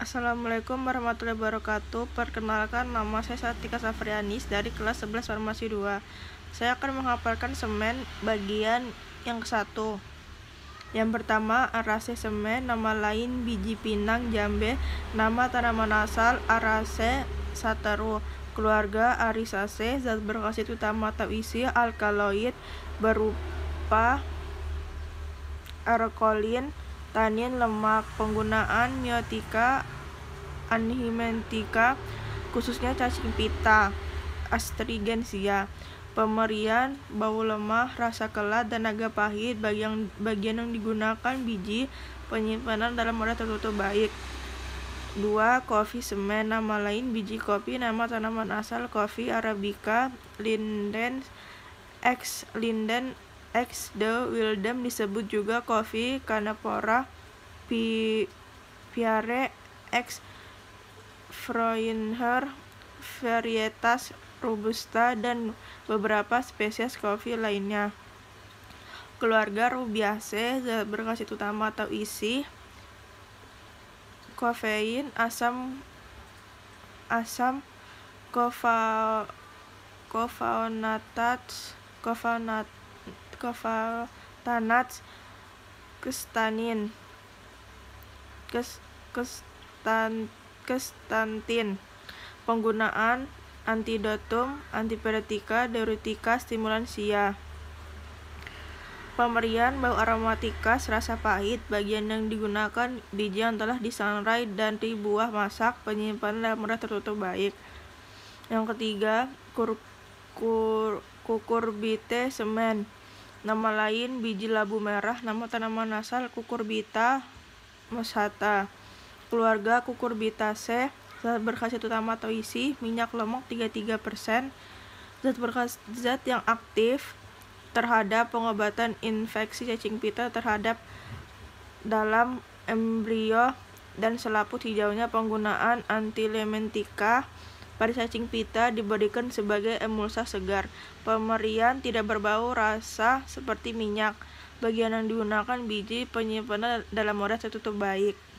Assalamualaikum warahmatullahi wabarakatuh. Perkenalkan nama saya Satika Safrianis dari kelas 11 Farmasi 2 Saya akan menghafalkan semen bagian yang ke satu. Yang pertama arase semen, nama lain biji pinang jambe Nama tanaman asal arase sateru Keluarga Arisaceae, zat berkhasiat utama atau isi alkaloid berupa arkolin, tanin lemak penggunaan miotika anhimentika khususnya cacing pita astringensia pemberian bau lemah rasa kelat dan agak pahit. Bagian bagian yang digunakan biji penyimpanan dalam wadah tertutup baik. Dua kopi semen. Nama lain biji kopi nama tanaman asal kopi arabica linden X linden X de Wildem disebut juga kopi Canopora Piare X Freudenher varietas Robusta dan beberapa spesies kopi lainnya. Keluarga Rubiaceae berkhasiat utama atau isi kofein, asam asam kofa kofaonatats kofaonat kofatanats kestanin. Kes kestan kestantin. Penggunaan antidotum antipiretika diuretika stimulansia pemberian bau aromatika rasa pahit. Bagian yang digunakan biji yang telah disangrai dan di buah masak. Penyimpanan dalam wadah tertutup baik. Yang ketiga kur, kur, kukurbite semen Nama lain biji labu merah, nama tanaman asal Cucurbita mosata. Keluarga Cucurbitaceae, zat berkhasiat utama atau isi minyak lemak 33%, zat berkhasiat yang aktif terhadap pengobatan infeksi cacing pita terhadap dalam embrio dan selaput hijaunya penggunaan antilementika pada cacing pita diberikan sebagai emulsa segar. Pemberian tidak berbau rasa seperti minyak. Bagian yang digunakan biji penyimpanan dalam wadah tertutup baik.